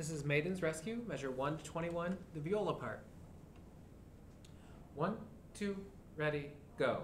This is Maiden's Rescue, measure 1 to 21, the viola part. One, two, ready, go.